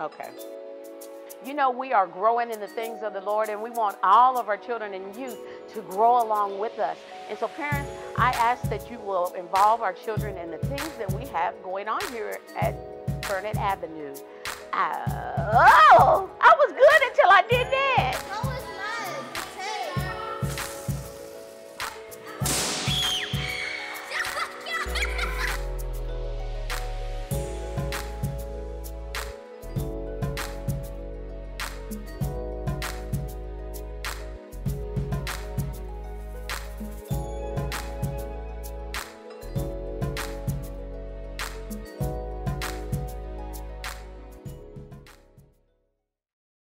Okay. You know, we are growing in the things of the Lord, and we want all of our children and youth to grow along with us. And so, parents, I ask that you will involve our children in the things that we have going on here at Burnett Avenue. Uh, oh, I was good until I did that.